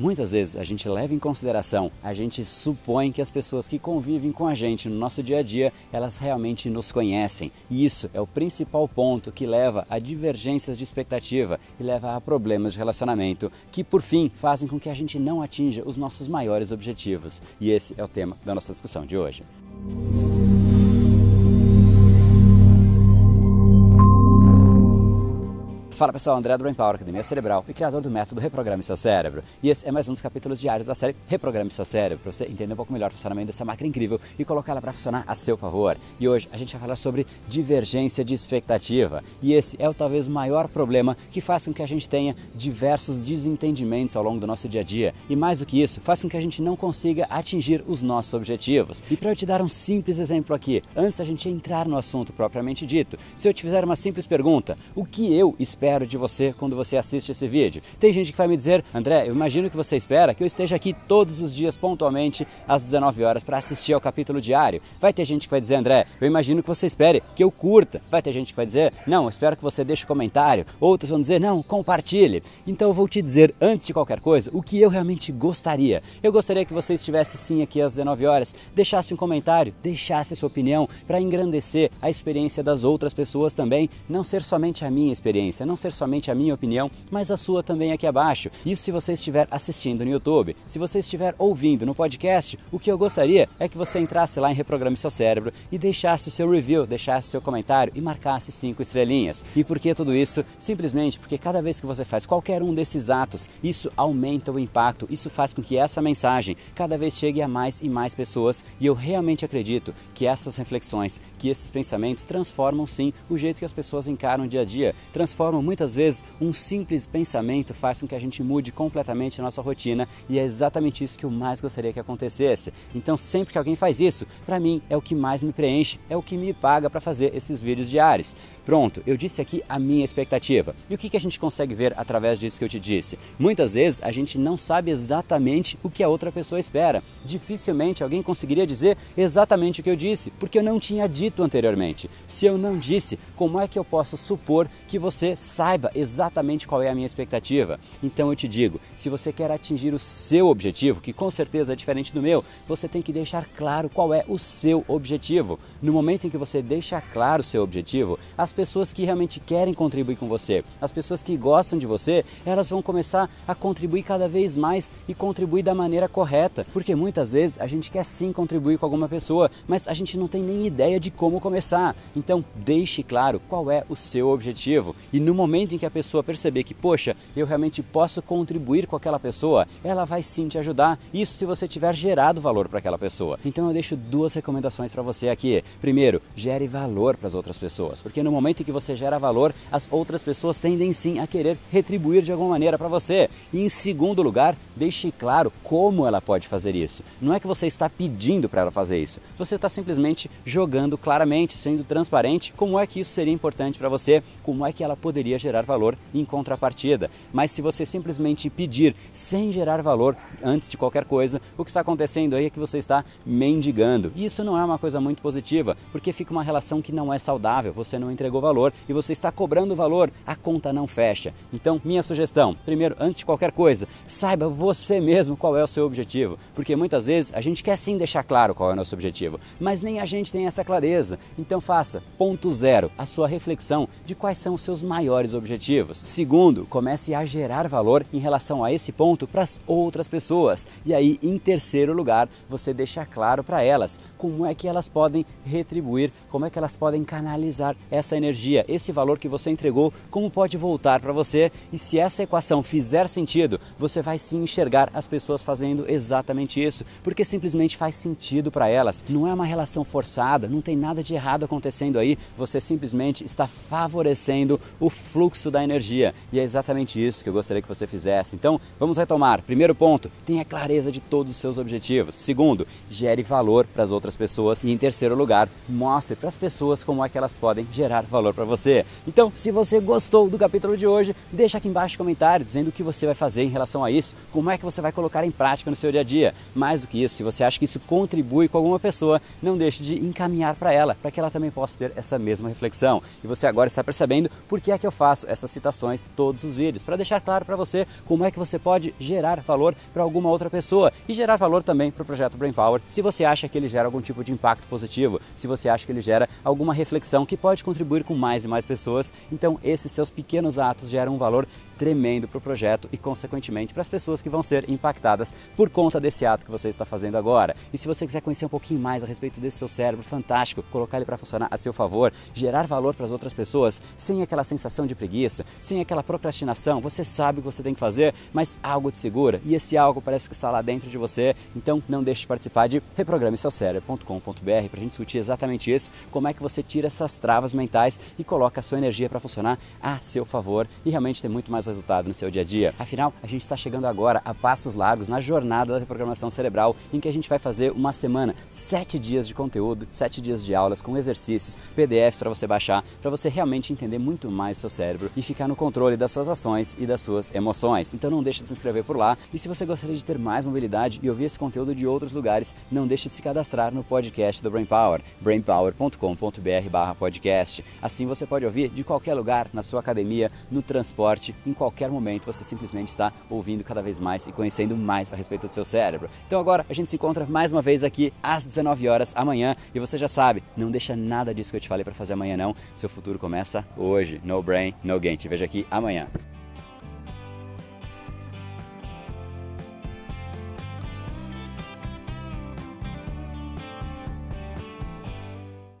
muitas vezes a gente leva em consideração, a gente supõe que as pessoas que convivem com a gente no nosso dia a dia, elas realmente nos conhecem. E isso é o principal ponto que leva a divergências de expectativa e leva a problemas de relacionamento, que por fim fazem com que a gente não atinja os nossos maiores objetivos. E esse é o tema da nossa discussão de hoje. Fala pessoal, André do Brain Power, Academia Cerebral e criador do método Reprograme Seu Cérebro. E esse é mais um dos capítulos diários da série Reprograme Seu Cérebro, para você entender um pouco melhor o funcionamento dessa máquina incrível e colocá-la para funcionar a seu favor. E hoje a gente vai falar sobre divergência de expectativa. E esse é o talvez maior problema que faz com que a gente tenha diversos desentendimentos ao longo do nosso dia a dia. E mais do que isso, faz com que a gente não consiga atingir os nossos objetivos. E para eu te dar um simples exemplo aqui, antes da gente entrar no assunto propriamente dito, se eu te fizer uma simples pergunta, o que eu espero espero de você quando você assiste esse vídeo. Tem gente que vai me dizer, André, eu imagino que você espera que eu esteja aqui todos os dias pontualmente às 19 horas para assistir ao capítulo diário. Vai ter gente que vai dizer, André, eu imagino que você espere que eu curta. Vai ter gente que vai dizer, não, espero que você deixe um comentário. Outros vão dizer, não, compartilhe. Então eu vou te dizer, antes de qualquer coisa, o que eu realmente gostaria. Eu gostaria que você estivesse sim aqui às 19 horas, deixasse um comentário, deixasse sua opinião para engrandecer a experiência das outras pessoas também, não ser somente a minha experiência, não ser somente a minha opinião, mas a sua também aqui abaixo. Isso se você estiver assistindo no YouTube. Se você estiver ouvindo no podcast, o que eu gostaria é que você entrasse lá em Reprograme Seu Cérebro e deixasse o seu review, deixasse seu comentário e marcasse cinco estrelinhas. E por que tudo isso? Simplesmente porque cada vez que você faz qualquer um desses atos, isso aumenta o impacto, isso faz com que essa mensagem cada vez chegue a mais e mais pessoas. E eu realmente acredito que essas reflexões, que esses pensamentos transformam sim o jeito que as pessoas encaram o dia a dia, transformam muitas vezes um simples pensamento faz com que a gente mude completamente a nossa rotina e é exatamente isso que eu mais gostaria que acontecesse. Então, sempre que alguém faz isso, para mim é o que mais me preenche, é o que me paga para fazer esses vídeos diários. Pronto, eu disse aqui a minha expectativa. E o que, que a gente consegue ver através disso que eu te disse? Muitas vezes a gente não sabe exatamente o que a outra pessoa espera. Dificilmente alguém conseguiria dizer exatamente o que eu disse, porque eu não tinha dito anteriormente. Se eu não disse, como é que eu posso supor que você saiba exatamente qual é a minha expectativa. Então eu te digo, se você quer atingir o seu objetivo, que com certeza é diferente do meu, você tem que deixar claro qual é o seu objetivo. No momento em que você deixa claro o seu objetivo, as pessoas que realmente querem contribuir com você, as pessoas que gostam de você, elas vão começar a contribuir cada vez mais e contribuir da maneira correta, porque muitas vezes a gente quer sim contribuir com alguma pessoa, mas a gente não tem nem ideia de como começar. Então, deixe claro qual é o seu objetivo e no momento em que a pessoa perceber que, poxa, eu realmente posso contribuir com aquela pessoa, ela vai sim te ajudar. Isso se você tiver gerado valor para aquela pessoa. Então eu deixo duas recomendações para você aqui. Primeiro, gere valor para as outras pessoas, porque no momento em que você gera valor, as outras pessoas tendem sim a querer retribuir de alguma maneira para você. E em segundo lugar, deixe claro como ela pode fazer isso. Não é que você está pedindo para ela fazer isso. Você está simplesmente jogando claramente, sendo transparente, como é que isso seria importante para você, como é que ela poderia gerar valor em contrapartida. Mas se você simplesmente pedir sem gerar valor antes de qualquer coisa, o que está acontecendo aí é que você está mendigando. E isso não é uma coisa muito positiva, porque fica uma relação que não é saudável. Você não entregou valor e você está cobrando valor, a conta não fecha. Então, minha sugestão, primeiro, antes de qualquer coisa, saiba você mesmo qual é o seu objetivo, porque muitas vezes a gente quer sim deixar claro qual é o nosso objetivo, mas nem a gente tem essa clareza. Então faça ponto zero a sua reflexão de quais são os seus maiores maiores objetivos. Segundo, comece a gerar valor em relação a esse ponto para as outras pessoas. E aí, em terceiro lugar, você deixa claro para elas como é que elas podem retribuir, como é que elas podem canalizar essa energia, esse valor que você entregou, como pode voltar para você. E se essa equação fizer sentido, você vai sim enxergar as pessoas fazendo exatamente isso, porque simplesmente faz sentido para elas. Não é uma relação forçada, não tem nada de errado acontecendo aí, você simplesmente está favorecendo o fluxo da energia. E é exatamente isso que eu gostaria que você fizesse. Então, vamos retomar. Primeiro ponto, tenha clareza de todos os seus objetivos. Segundo, gere valor para as outras pessoas. E em terceiro lugar, mostre para as pessoas como é que elas podem gerar valor para você. Então, se você gostou do capítulo de hoje, deixa aqui embaixo um comentário dizendo o que você vai fazer em relação a isso, como é que você vai colocar em prática no seu dia a dia. Mais do que isso, se você acha que isso contribui com alguma pessoa, não deixe de encaminhar para ela, para que ela também possa ter essa mesma reflexão. E você agora está percebendo por que é que eu faço essas citações todos os vídeos para deixar claro para você como é que você pode gerar valor para alguma outra pessoa e gerar valor também para o projeto Brain Power, se você acha que ele gera algum tipo de impacto positivo, se você acha que ele gera alguma reflexão que pode contribuir com mais e mais pessoas, então esses seus pequenos atos geram um valor tremendo para o projeto e, consequentemente, para as pessoas que vão ser impactadas por conta desse ato que você está fazendo agora. E se você quiser conhecer um pouquinho mais a respeito desse seu cérebro fantástico, colocar ele para funcionar a seu favor, gerar valor para as outras pessoas, sem aquela sensação de preguiça, sem aquela procrastinação, você sabe o que você tem que fazer, mas algo te segura e esse algo parece que está lá dentro de você. Então, não deixe de participar de reprogrameseucerebro.com.br para a gente discutir exatamente isso, como é que você tira essas travas mentais e coloca a sua energia para funcionar a seu favor e realmente ter muito mais resultado no seu dia a dia. Afinal, a gente está chegando agora a passos largos na jornada da reprogramação cerebral, em que a gente vai fazer uma semana, sete dias de conteúdo, sete dias de aulas com exercícios, PDFs para você baixar, para você realmente entender muito mais o seu cérebro e ficar no controle das suas ações e das suas emoções. Então não deixe de se inscrever por lá e se você gostaria de ter mais mobilidade e ouvir esse conteúdo de outros lugares, não deixe de se cadastrar no podcast do Brain Power, brainpower.com.br/podcast. Assim você pode ouvir de qualquer lugar, na sua academia, no transporte, em qualquer momento você simplesmente está ouvindo cada vez mais e conhecendo mais a respeito do seu cérebro. Então agora a gente se encontra mais uma vez aqui às 19 horas amanhã e você já sabe, não deixa nada disso que eu te falei para fazer amanhã não. Seu futuro começa hoje. No brain, no gain. Te vejo aqui amanhã.